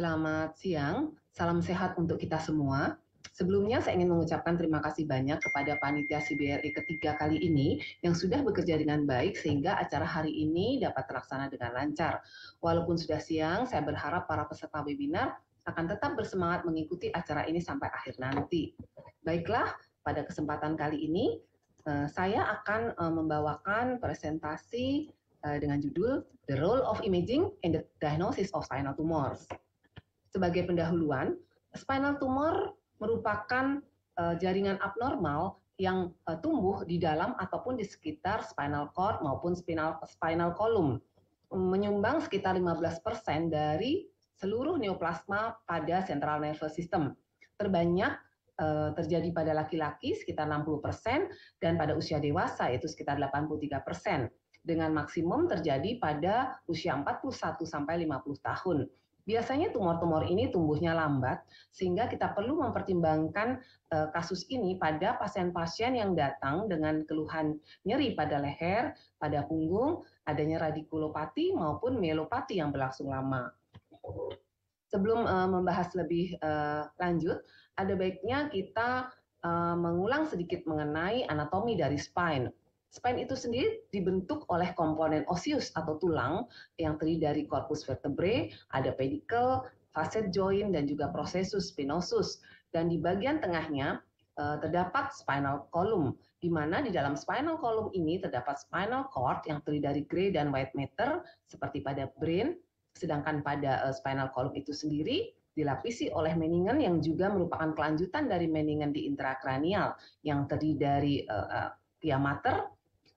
Selamat siang, salam sehat untuk kita semua. Sebelumnya saya ingin mengucapkan terima kasih banyak kepada panitia CBRI ketiga kali ini yang sudah bekerja dengan baik sehingga acara hari ini dapat terlaksana dengan lancar. Walaupun sudah siang, saya berharap para peserta webinar akan tetap bersemangat mengikuti acara ini sampai akhir nanti. Baiklah, pada kesempatan kali ini eh, saya akan eh, membawakan presentasi eh, dengan judul The Role of Imaging in the Diagnosis of Spinal Tumors sebagai pendahuluan, spinal tumor merupakan uh, jaringan abnormal yang uh, tumbuh di dalam ataupun di sekitar spinal cord maupun spinal spinal column, menyumbang sekitar 15% dari seluruh neoplasma pada central nervous system. Terbanyak uh, terjadi pada laki-laki sekitar 60% dan pada usia dewasa itu sekitar 83% dengan maksimum terjadi pada usia 41 sampai 50 tahun. Biasanya tumor-tumor ini tumbuhnya lambat, sehingga kita perlu mempertimbangkan eh, kasus ini pada pasien-pasien yang datang dengan keluhan nyeri pada leher, pada punggung, adanya radikulopati maupun mielopati yang berlangsung lama. Sebelum eh, membahas lebih eh, lanjut, ada baiknya kita mengulang sedikit mengenai anatomi dari spine. Spine itu sendiri dibentuk oleh komponen osius atau tulang yang terdiri dari corpus vertebrae, ada pedicle, facet joint, dan juga processus spinosus. Dan di bagian tengahnya eh, terdapat spinal column, di mana di dalam spinal column ini terdapat spinal cord yang terdiri dari gray dan white matter, seperti pada brain, sedangkan pada eh, spinal column itu sendiri dilapisi oleh meningen yang juga merupakan kelanjutan dari meningen di intrakranial yang terdiri dari uh, pia mater,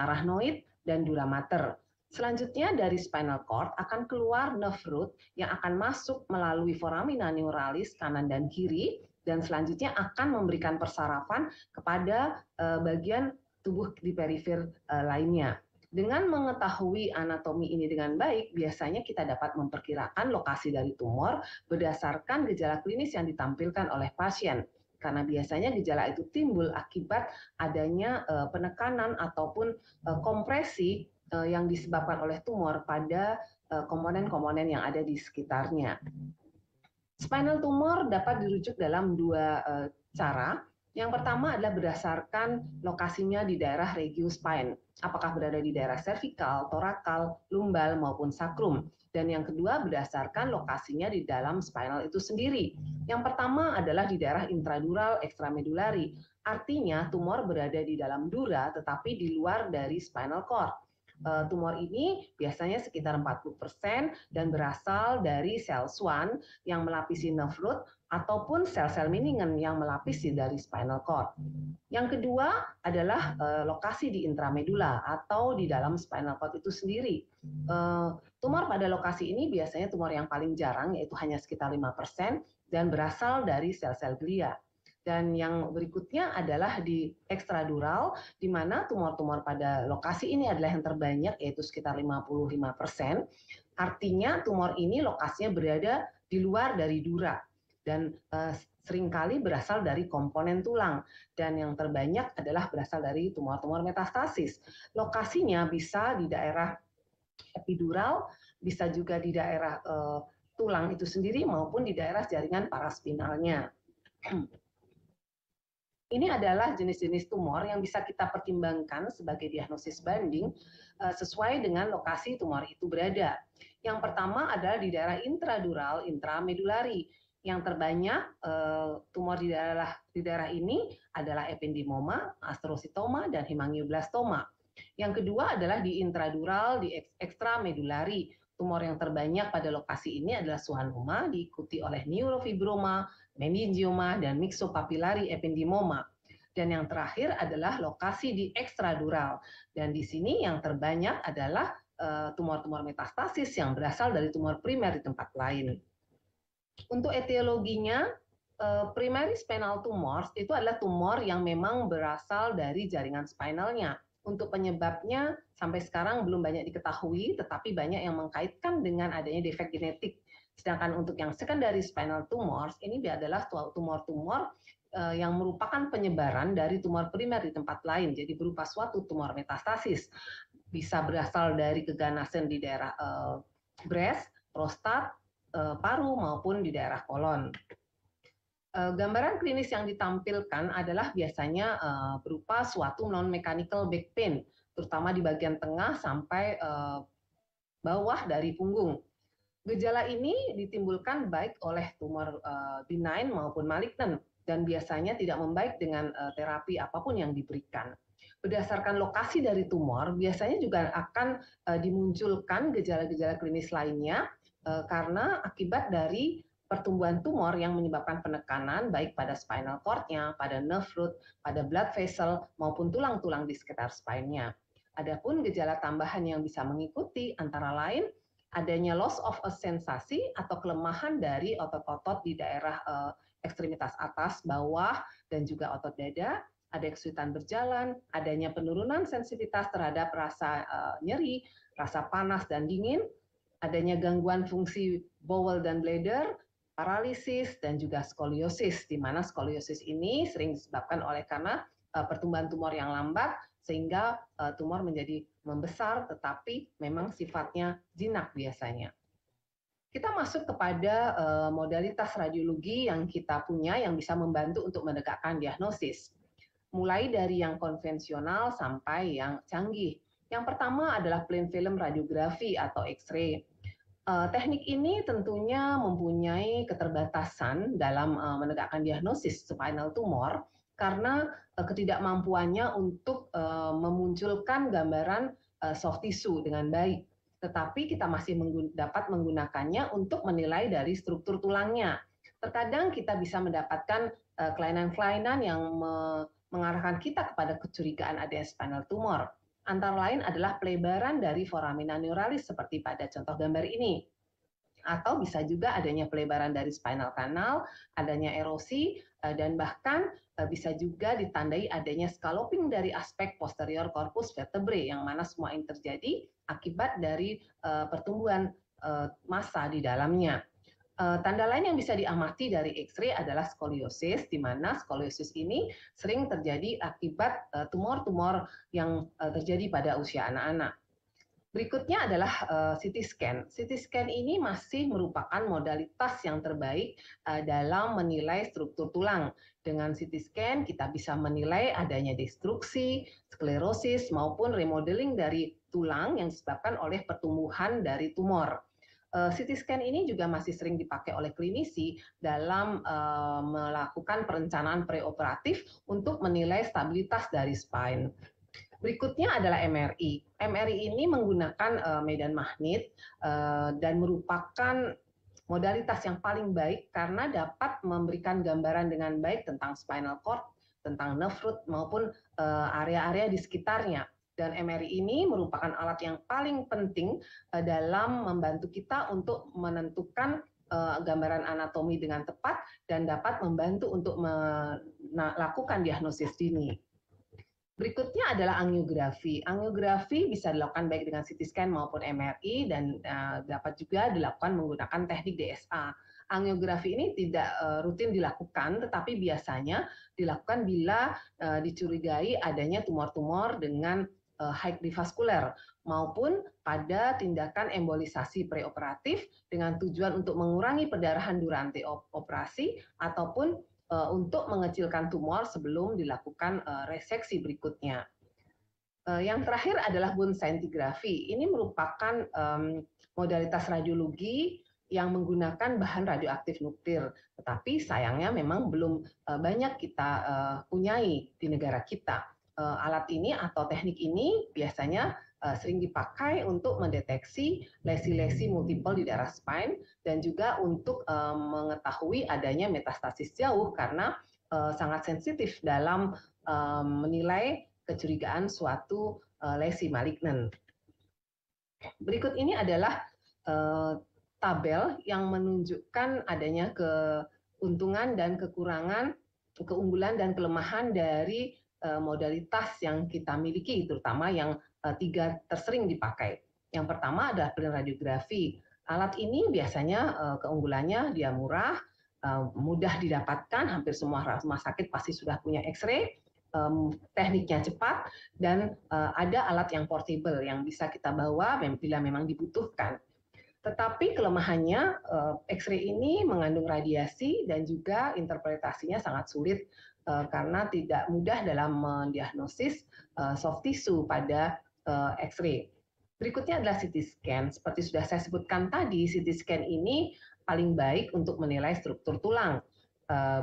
arachnoid, dan dura mater. Selanjutnya dari spinal cord akan keluar nerve root yang akan masuk melalui foramina neuralis kanan dan kiri dan selanjutnya akan memberikan persarafan kepada eh, bagian tubuh di perifer eh, lainnya. Dengan mengetahui anatomi ini dengan baik, biasanya kita dapat memperkirakan lokasi dari tumor berdasarkan gejala klinis yang ditampilkan oleh pasien karena biasanya gejala itu timbul akibat adanya eh, penekanan ataupun eh, kompresi eh, yang disebabkan oleh tumor pada komponen-komponen yang ada di sekitarnya. Spinal tumor dapat dirujuk dalam dua cara. Yang pertama adalah berdasarkan lokasinya di daerah regio spine, apakah berada di daerah cervical, torakal, lumbal maupun sakrum. Dan yang kedua berdasarkan lokasinya di dalam spinal itu sendiri. Yang pertama adalah di daerah intradural ekstramedulari. Artinya tumor berada di dalam dura tetapi di luar dari spinal cord. Eh, tumor ini biasanya sekitar 40% dan berasal dari sel swan yang melapisi nerve root ataupun sel-sel meningen yang melapisi dari spinal cord. Yang kedua adalah eh, lokasi di intramedula atau di dalam spinal cord itu sendiri. Eh, tumor pada lokasi ini biasanya tumor yang paling jarang yaitu hanya sekitar 5% dan berasal dari sel-sel glia. Dan yang berikutnya adalah di ekstradural, di mana tumor-tumor pada lokasi ini adalah yang terbanyak, yaitu sekitar 55 persen. Artinya tumor ini lokasinya berada di luar dari dura dan uh, sering kali berasal dari komponen tulang dan yang terbanyak adalah berasal dari tumor-tumor metastasis. Lokasinya bisa di daerah epidural, bisa juga di daerah uh, tulang itu sendiri maupun di daerah jaringan paraspinalnya. Ini adalah jenis-jenis tumor yang bisa kita pertimbangkan sebagai diagnosis banding eh, sesuai dengan lokasi tumor itu berada. Yang pertama adalah di daerah intradural, intramedulari. Yang terbanyak eh, tumor di daerah di daerah ini adalah ependimoma, astrositoma, dan hemangioblastoma. Yang kedua adalah di intradural, di ekstramedulari. Tumor yang terbanyak pada lokasi ini adalah suanoma, diikuti oleh neurofibroma, meningioma, dan mixopapillary ependymoma. Dan yang terakhir adalah lokasi di ekstradural. Dan di sini yang terbanyak adalah eh, tumor-tumor metastasis yang berasal dari tumor primer di tempat lain. Untuk etiologinya, eh, primary spinal tumors itu adalah tumor yang memang berasal dari jaringan spinalnya. Untuk penyebabnya sampai sekarang belum banyak diketahui, tetapi banyak yang mengkaitkan dengan adanya defek genetik Sedangkan untuk yang secondary spinal tumors ini adalah tumor-tumor eh, yang merupakan penyebaran dari tumor primer di tempat lain, jadi berupa suatu tumor metastasis. Bisa berasal dari keganasan di daerah eh, breast, prostat, paru maupun di daerah kolon. Gambaran klinis yang ditampilkan adalah biasanya berupa suatu non-mechanical back pain, terutama di bagian tengah sampai bawah dari punggung. Gejala ini ditimbulkan baik oleh tumor benign maupun malignant dan biasanya tidak membaik dengan terapi apa pun yang diberikan berdasarkan lokasi dari tumor, biasanya juga akan dimunculkan gejala-gejala klinis lainnya karena akibat dari pertumbuhan tumor yang menyebabkan penekanan baik pada spinal cord-nya, pada nerve root, pada blood vessel maupun tulang-tulang di sekitar spine-nya. Adapun gejala tambahan yang bisa mengikuti antara lain adanya loss of a sensasi atau kelemahan dari otot-otot di daerah ekstremitas atas, bawah, dan juga otot dada, ada kesulitan berjalan, adanya penurunan sensitivitas terhadap rasa uh, nyeri, rasa panas dan dingin, adanya gangguan fungsi bowel dan bladder, paralisis dan juga skoliosis di mana skoliosis ini sering disebabkan oleh karena uh, pertumbuhan tumor yang lambat sehingga uh, tumor menjadi membesar tetapi memang sifatnya jinak biasanya. Kita masuk kepada uh, modalitas radiologi yang kita punya yang bisa membantu untuk menegakkan diagnosis mulai dari yang konvensional sampai yang canggih. Yang pertama adalah plain film radiografi atau X-ray. Eh, teknik ini tentunya mempunyai keterbatasan dalam eh, menegakkan diagnosis spinal tumor karena eh, ketidakmampuannya untuk memunculkan gambaran soft tissue dengan baik. Tetapi kita masih dapat menggunakannya untuk menilai dari struktur tulangnya. Terkadang kita bisa mendapatkan kelainan-kelainan yang mengarahkan kita kepada kecurigaan adanya spinal tumor. Antara lain adalah pelebaran dari foramina neuralis seperti pada contoh gambar ini. Atau bisa juga adanya pelebaran dari spinal canal, adanya erosi, eh, dan bahkan eh, bisa juga ditandai adanya scalloping dari aspek posterior corpus vertebrae, yang mana semua ini terjadi akibat dari eh, pertumbuhan massa di dalamnya. Eh, tanda lain yang bisa diamati dari X-ray adalah skoliosis, di mana skoliosis ini sering terjadi akibat eh, tumor-tumor yang eh, terjadi pada usia anak-anak. Berikutnya adalah CT scan. CT scan ini masih merupakan modalitas yang terbaik dalam menilai struktur tulang. Dengan CT scan kita bisa menilai adanya destruksi, sklerosis maupun remodeling dari tulang yang disebabkan oleh pertumbuhan dari tumor. Eh, CT scan ini juga masih sering dipakai oleh klinisi dalam uh, melakukan perencanaan preoperatif untuk menilai stabilitas dari spine. Berikutnya adalah MRI. MRI ini menggunakan uh, medan magnet dan merupakan modalitas yang paling baik karena dapat memberikan gambaran dengan baik tentang spinal cord, tentang nerve root maupun area-area di sekitarnya dan MRI ini merupakan alat yang paling penting eh, dalam membantu kita untuk menentukan eh, gambaran anatomi dengan tepat dan dapat membantu untuk melakukan diagnosis dini. Berikutnya adalah angiografi. Angiografi bisa dilakukan baik dengan CT scan maupun MRI dan eh, dapat juga dilakukan menggunakan teknik DSA. Angiografi ini tidak rutin dilakukan, tetapi biasanya dilakukan bila dicurigai adanya tumor-tumor dengan high divaskuler maupun pada tindakan embolisasi preoperatif dengan tujuan untuk mengurangi perdarahan durante operasi ataupun eh, untuk mengecilkan tumor sebelum dilakukan eh, reseksi berikutnya. Yang terakhir adalah bone scintigraphy. Ini merupakan modalitas radiologi yang menggunakan bahan radioaktif nuklir, tetapi sayangnya memang belum banyak kita punyai di negara kita. Eh, alat ini atau teknik ini biasanya eh, sering dipakai untuk mendeteksi lesi-lesi multiple di daerah spine dan juga untuk eh, mengetahui adanya metastasis jauh karena sangat sensitif dalam menilai kecurigaan suatu lesi malignan. Berikut ini adalah tabel yang menunjukkan adanya keuntungan dan kekurangan, keunggulan dan kelemahan dari modalitas yang kita miliki, terutama yang eh, tiga tersering dipakai. Yang pertama adalah radiografi. Alat ini biasanya eh, keunggulannya dia murah, mudah didapatkan, hampir semua rumah sakit pasti sudah punya X-ray, tekniknya cepat, dan ada alat yang portable yang bisa kita bawa bila memang dibutuhkan. Tetapi kelemahannya X-ray ini mengandung radiasi dan juga interpretasinya sangat sulit karena tidak mudah dalam mendiagnosis soft tissue pada X-ray. Berikutnya adalah CT scan. Seperti sudah saya sebutkan tadi, CT scan ini paling baik untuk menilai struktur tulang. Eh,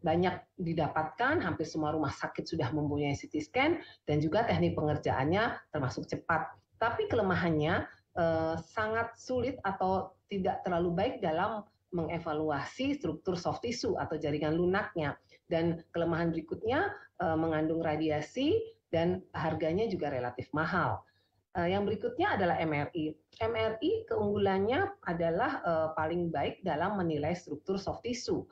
banyak didapatkan, hampir semua rumah sakit sudah mempunyai CT scan, dan juga teknik pengerjaannya termasuk cepat. Tapi kelemahannya eh, sangat sulit atau tidak terlalu baik dalam mengevaluasi struktur soft tissue atau jaringan lunaknya. Dan kelemahan berikutnya eh, mengandung radiasi dan harganya juga relatif mahal. Eh, yang berikutnya adalah MRI. MRI keunggulannya adalah uh, paling baik dalam menilai struktur soft tissue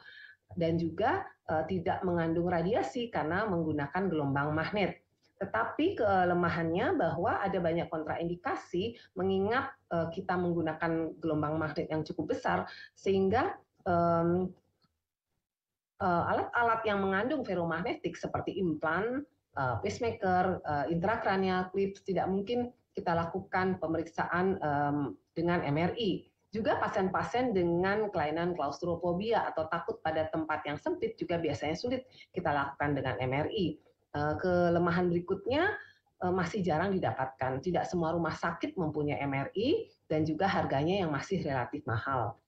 dan juga tidak mengandung radiasi karena menggunakan gelombang magnet. Tetapi kelemahannya bahwa ada banyak kontraindikasi mengingat kita menggunakan gelombang magnet yang cukup besar sehingga alat-alat yang mengandung ferromagnetik seperti implan, uh, pacemaker, uh, intrakranial clips tidak mungkin kita lakukan pemeriksaan dengan MRI. Juga pasien-pasien dengan kelainan klaustrofobia atau takut pada tempat yang sempit juga biasanya sulit kita lakukan dengan MRI. Kelemahan berikutnya masih jarang didapatkan. Tidak semua rumah sakit mempunyai MRI dan juga harganya yang masih relatif mahal.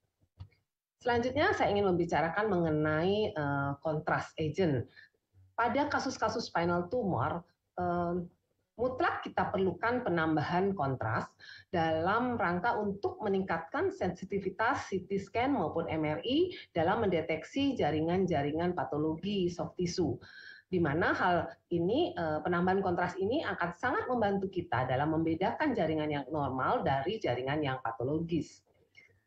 Selanjutnya saya ingin membicarakan mengenai uh, contrast agent. Pada kasus-kasus spinal tumor, mutlak kita perlukan penambahan kontras dalam rangka untuk meningkatkan sensitivitas CT scan maupun MRI dalam mendeteksi jaringan-jaringan patologi soft tissue di mana hal ini eh, penambahan kontras ini akan sangat membantu kita dalam membedakan jaringan yang normal dari jaringan yang patologis.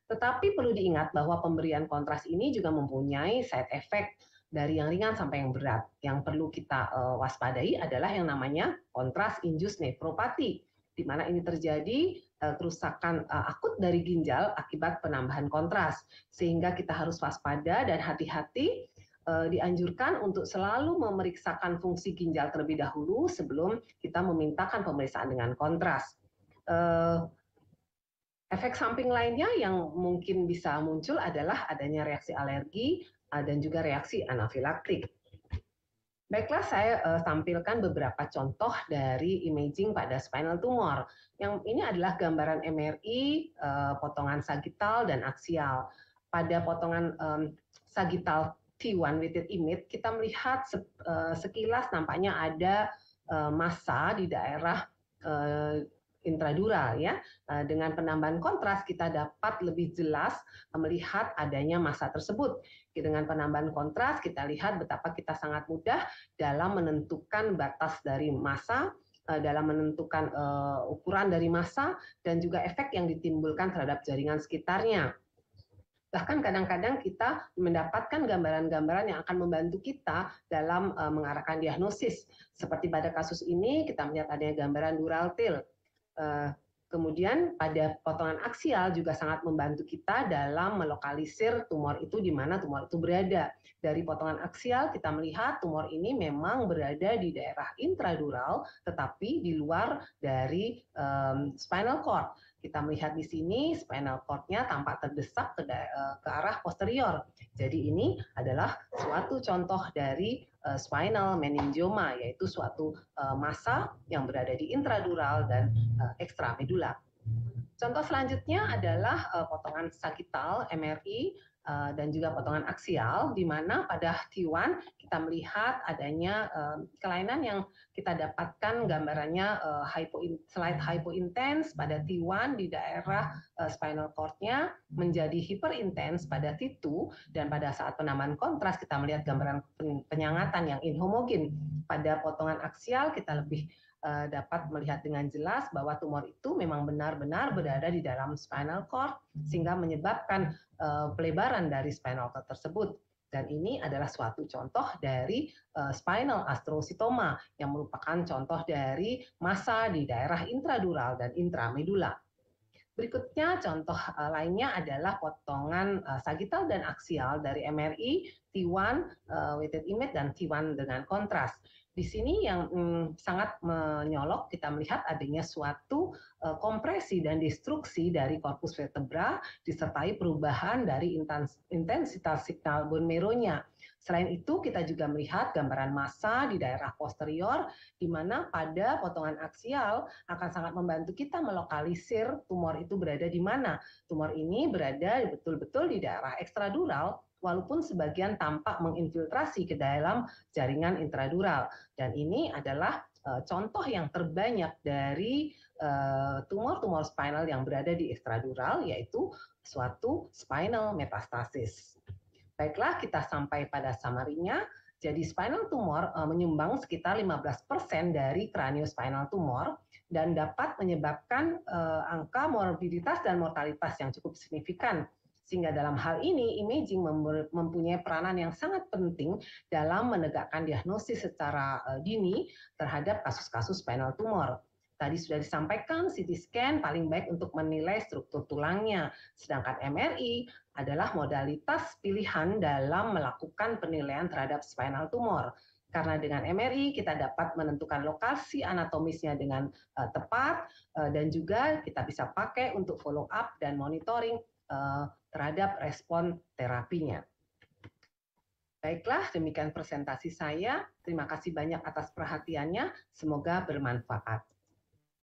Tetapi perlu diingat bahwa pemberian kontras ini juga mempunyai side effect dari yang ringan sampai yang berat. Yang perlu kita uh, waspadai adalah yang namanya kontras induced nephropathy, di mana ini terjadi uh, kerusakan uh, akut dari ginjal akibat penambahan kontras, sehingga kita harus waspada dan hati-hati dianjurkan untuk selalu memeriksakan fungsi ginjal terlebih dahulu sebelum kita memintakan pemeriksaan dengan kontras. Efek samping lainnya yang mungkin bisa muncul adalah adanya reaksi alergi Ah, dan juga reaksi anafilaktik. Baiklah, saya uh, tampilkan beberapa contoh dari imaging pada spinal tumor. Yang ini adalah gambaran MRI, uh, eh, potongan sagital dan aksial. Pada potongan um, sagital T1 weighted image, kita melihat se uh, sekilas nampaknya ada uh, massa di daerah uh, intradural ya. Dengan penambahan kontras kita dapat lebih jelas melihat adanya massa tersebut dengan penambahan kontras kita lihat betapa kita sangat mudah dalam menentukan batas dari massa eh, dalam menentukan uh, ukuran dari massa dan juga efek yang ditimbulkan terhadap jaringan sekitarnya. Bahkan kadang-kadang kita mendapatkan gambaran-gambaran yang akan membantu kita dalam mengarahkan diagnosis. Seperti pada kasus ini kita melihat adanya gambaran dural tail. Uh, Kemudian pada potongan aksial juga sangat membantu kita dalam melokalisir tumor itu di mana tumor itu berada. Dari potongan aksial kita melihat tumor ini memang berada di daerah intradural tetapi di luar dari um, spinal cord. Kita melihat di sini spinal cord-nya tampak terdesak ke, eh, ke arah posterior. Jadi ini adalah suatu contoh dari spinal meningioma, yaitu suatu uh, massa yang berada di intradural dan uh, ekstramedula. Contoh selanjutnya adalah potongan sagital MRI Eh, dan juga potongan aksial, di mana pada T1 kita melihat adanya eh, kelainan yang kita dapatkan gambarannya eh, hypo, slight hypointens pada T1 di daerah spinal cord-nya menjadi hyperintens pada T2 dan pada saat penambahan kontras kita melihat gambaran penyangatan yang inhomogen. Pada potongan aksial kita lebih Eh, dapat melihat dengan jelas bahwa tumor itu memang benar-benar berada di dalam spinal cord sehingga menyebabkan eh, pelebaran dari spinal cord tersebut. Dan ini adalah suatu contoh dari eh, spinal astrocytoma yang merupakan contoh dari massa di daerah intradural dan intramedula. Berikutnya contoh lainnya adalah potongan sagital dan aksial dari MRI T1 uh, weighted image dan T1 dengan kontras. Di sini yang hmm, sangat menyolok kita melihat adanya suatu uh, kompresi dan destruksi dari korpus vertebra disertai perubahan dari intensitas signal bone marrow-nya. Selain itu, kita juga melihat gambaran massa di daerah posterior, di mana pada potongan aksial akan sangat membantu kita melokalisir tumor itu berada di mana. Tumor ini berada betul-betul di daerah ekstradural walaupun sebagian tampak menginfiltrasi ke dalam jaringan intradural. Dan ini adalah uh, contoh yang terbanyak dari eh, tumor-tumor spinal yang berada di ekstradural, yaitu suatu spinal metastasis. Baiklah, kita sampai pada samarinya. Jadi spinal tumor uh, menyumbang sekitar 15% dari craniospinal tumor dan dapat menyebabkan angka morbiditas dan mortalitas yang cukup signifikan sehingga dalam hal ini imaging mempunyai peranan yang sangat penting dalam menegakkan diagnosis secara eh, dini terhadap kasus-kasus spinal tumor. Tadi sudah disampaikan CT scan paling baik untuk menilai struktur tulangnya, sedangkan MRI adalah modalitas pilihan dalam melakukan penilaian terhadap spinal tumor karena dengan MRI kita dapat menentukan lokasi anatomisnya dengan uh, tepat uh, dan juga kita bisa pakai untuk follow up dan monitoring uh, terhadap respon terapinya. Baiklah, demikian presentasi saya. Terima kasih banyak atas perhatiannya. Semoga bermanfaat.